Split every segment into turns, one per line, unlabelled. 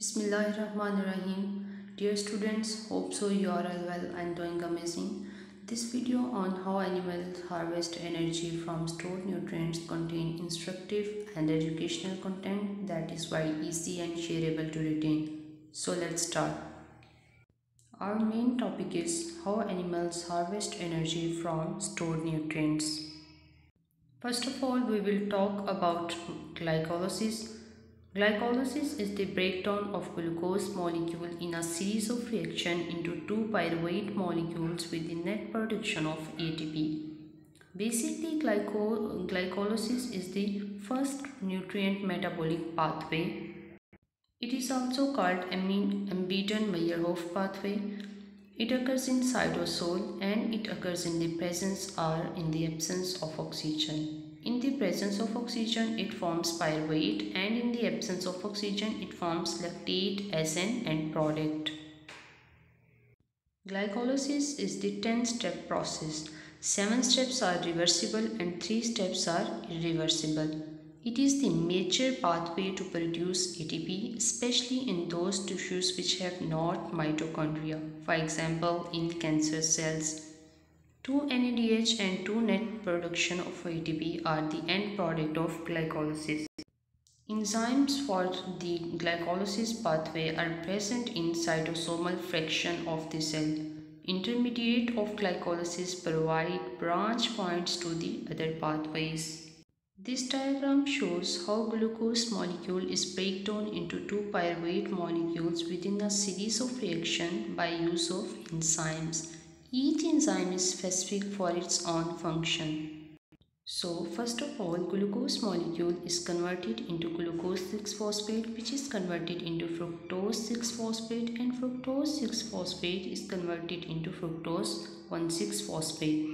Bismillahirrahmanirrahim. Dear students, hope so you are all well and doing amazing. This video on how animals harvest energy from stored nutrients contain instructive and educational content that is why easy and shareable to retain. So let's start. Our main topic is how animals harvest energy from stored nutrients. First of all, we will talk about glycolysis Glycolysis is the breakdown of glucose molecule in a series of reaction into two pyruvate molecules with the net production of ATP. Basically, glyco glycolysis is the first nutrient metabolic pathway. It is also called Embden-Meyerhof pathway. It occurs in cytosol and it occurs in the presence or in the absence of oxygen. In the presence of oxygen, it forms pyruvate and in the absence of oxygen, it forms lactate as an end product. Glycolysis is the 10-step process. 7 steps are reversible and 3 steps are irreversible. It is the major pathway to produce ATP, especially in those tissues which have not mitochondria, for example in cancer cells. 2 NADH and 2 net production of ATP are the end product of glycolysis. Enzymes for the glycolysis pathway are present in cytosomal fraction of the cell. Intermediate of glycolysis provide branch points to the other pathways. This diagram shows how glucose molecule is breakdown into two pyruvate molecules within a series of reaction by use of enzymes. Each enzyme is specific for its own function. So first of all glucose molecule is converted into glucose 6-phosphate which is converted into fructose 6-phosphate and fructose 6-phosphate is converted into fructose 1,6-phosphate.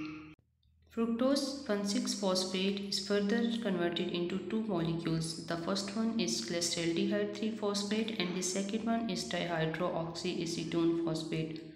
Fructose 1,6-phosphate is further converted into two molecules. The first one is glyceraldehyde 3-phosphate and the second one is dihydroxyacetone phosphate.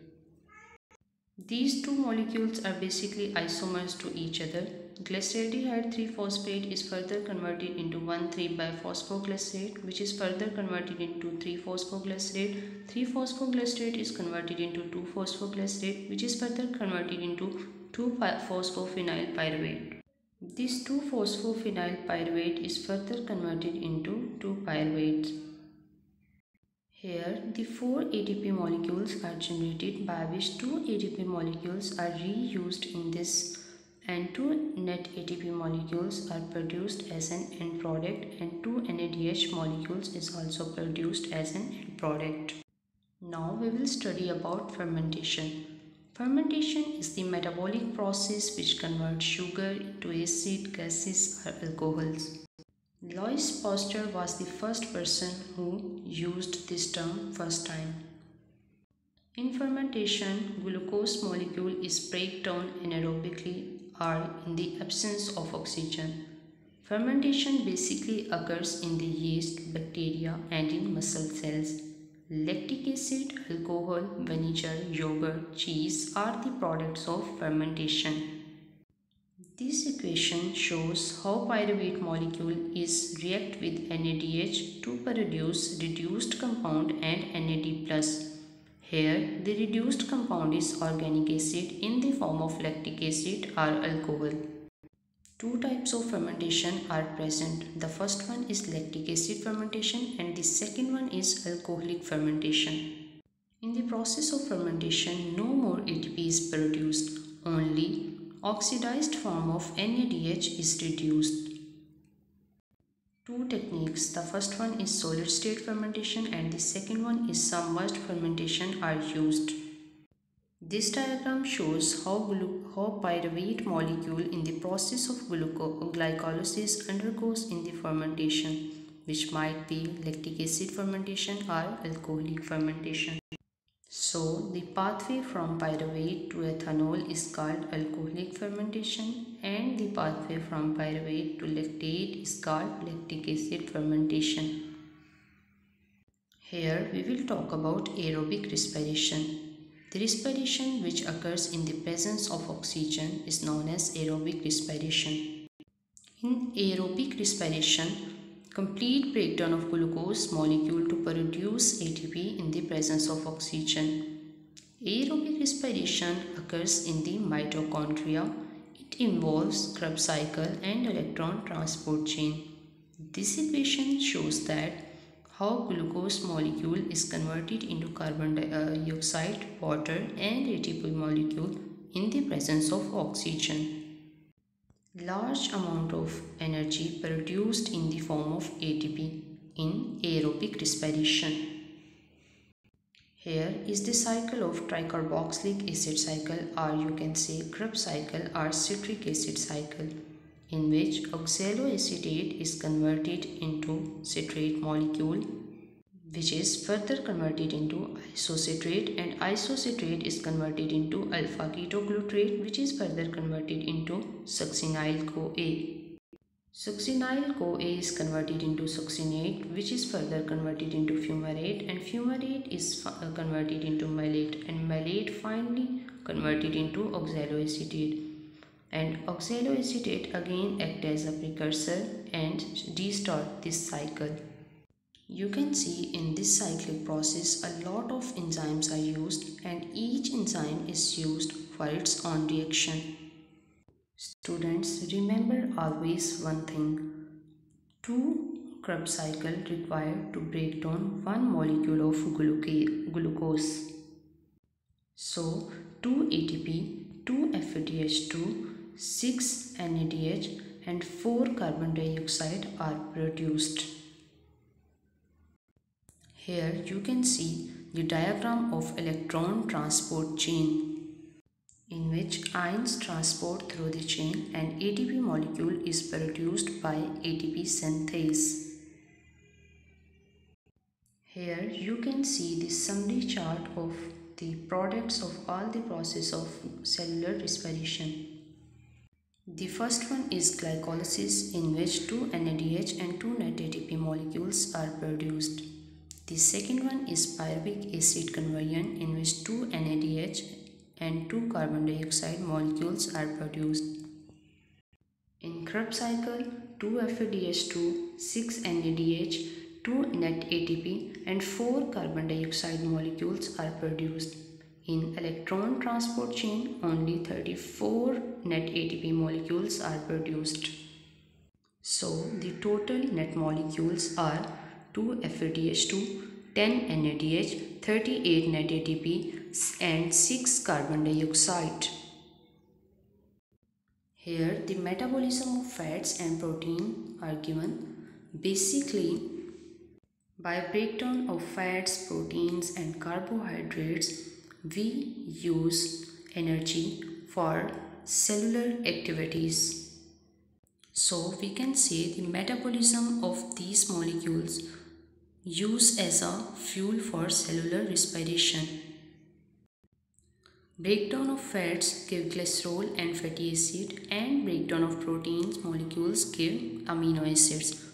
These two molecules are basically isomers to each other. Glyceraldehyde 3-phosphate is further converted into 1,3-biphosphoglycerate which is further converted into 3-phosphoglycerate. 3-phosphoglycerate is converted into 2-phosphoglycerate which is further converted into 2-phosphoenolpyruvate. This 2-phosphoenolpyruvate is further converted into 2 pyruvates. Here, the four ATP molecules are generated by which two ATP molecules are reused in this and two net ATP molecules are produced as an end product and two NADH molecules is also produced as an end product. Now we will study about fermentation. Fermentation is the metabolic process which converts sugar into acid, gases or alcohols. Louis Pasteur was the first person who used this term first time. In fermentation, glucose molecule is breakdown anaerobically or in the absence of oxygen. Fermentation basically occurs in the yeast, bacteria and in muscle cells. Lactic acid, alcohol, vinegar, yogurt, cheese are the products of fermentation. This equation shows how pyruvate molecule is react with NADH to produce reduced compound and NAD+. Here, the reduced compound is organic acid in the form of lactic acid or alcohol. Two types of fermentation are present. The first one is lactic acid fermentation and the second one is alcoholic fermentation. In the process of fermentation, no more ATP is produced, only oxidized form of NADH is reduced. Two techniques, the first one is solid state fermentation and the second one is submerged fermentation are used. This diagram shows how, how pyruvate molecule in the process of glycolysis undergoes in the fermentation which might be lactic acid fermentation or alcoholic fermentation. So the pathway from pyruvate to ethanol is called alcoholic fermentation and the pathway from pyruvate to lactate is called lactic acid fermentation. Here we will talk about aerobic respiration. The respiration which occurs in the presence of oxygen is known as aerobic respiration. In aerobic respiration, complete breakdown of glucose molecule to produce ATP in the presence of oxygen. Aerobic respiration occurs in the mitochondria. It involves Krebs cycle and electron transport chain. This equation shows that how glucose molecule is converted into carbon uh, dioxide, water and ATP molecule in the presence of oxygen large amount of energy produced in the form of ATP in aerobic respiration. Here is the cycle of tricarboxylic acid cycle or you can say Krebs cycle or citric acid cycle in which oxaloacetate is converted into citrate molecule which is further converted into isocitrate and isocitrate is converted into alpha ketoglutarate which is further converted into succinyl-CoA. Succinyl-CoA is converted into succinate which is further converted into fumarate and fumarate is uh, converted into malate and malate finally converted into oxaloacetate and oxaloacetate again act as a precursor and restart this cycle. You can see in this cyclic process a lot of enzymes are used and each enzyme is used for its own reaction. Students remember always one thing. Two Krebs cycle required to break down one molecule of glucose. So 2 ATP, 2 FADH2, 6 NADH and 4 carbon dioxide are produced. Here you can see the diagram of electron transport chain in which ions transport through the chain and ATP molecule is produced by ATP synthase. Here you can see the summary chart of the products of all the process of cellular respiration. The first one is glycolysis in which 2 NADH and 2 net ATP molecules are produced. The second one is pyruvic acid conversion in which 2 NADH and 2 carbon dioxide molecules are produced. In Krebs cycle, 2 FADH2, 6 NADH, 2 net ATP and 4 carbon dioxide molecules are produced. In electron transport chain, only 34 net ATP molecules are produced. So, the total net molecules are 2 FADH2, 10 NADH, 38 net ATP and 6 carbon dioxide. Here the metabolism of fats and protein are given. Basically, by breakdown of fats, proteins and carbohydrates, we use energy for cellular activities. So we can say the metabolism of these molecules use as a fuel for cellular respiration. Breakdown of fats give glycerol and fatty acid and breakdown of proteins molecules give amino acids.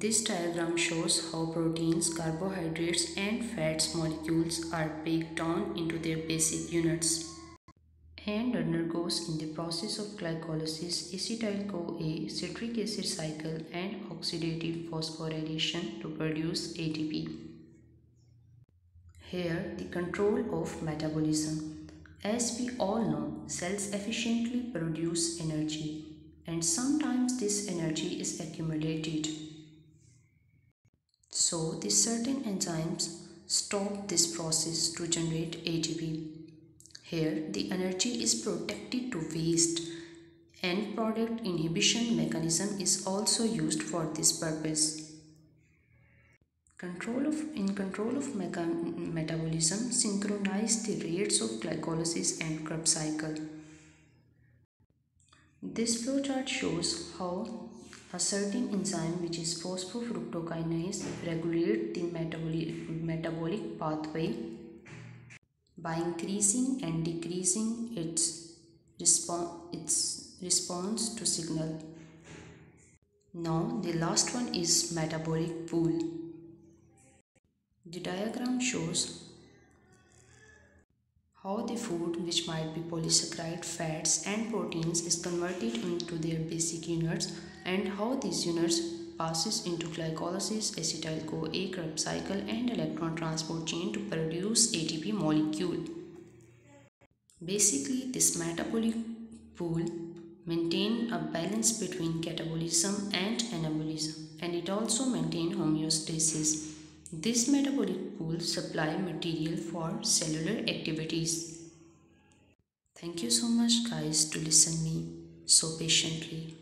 This diagram shows how proteins, carbohydrates and fats molecules are break down into their basic units and undergoes in the process of glycolysis acetyl-CoA citric acid cycle and oxidative phosphorylation to produce ATP. Here the control of metabolism. As we all know, cells efficiently produce energy and sometimes this energy is accumulated. So the certain enzymes stop this process to generate ATP here, the energy is protected to waste. End product inhibition mechanism is also used for this purpose. Control of, in control of metabolism, synchronize the rates of glycolysis and Krebs cycle. This flowchart shows how a certain enzyme which is phosphofructokinase regulate the metabolic, metabolic pathway by increasing and decreasing its, respo its response to signal. Now the last one is metabolic pool. The diagram shows how the food which might be polysaccharide, fats and proteins is converted into their basic units and how these units passes into glycolysis acetyl-CoA Krebs cycle and electron transport chain to produce ATP molecule. Basically, this metabolic pool maintain a balance between catabolism and anabolism and it also maintain homeostasis. This metabolic pool supply material for cellular activities. Thank you so much guys to listen me so patiently.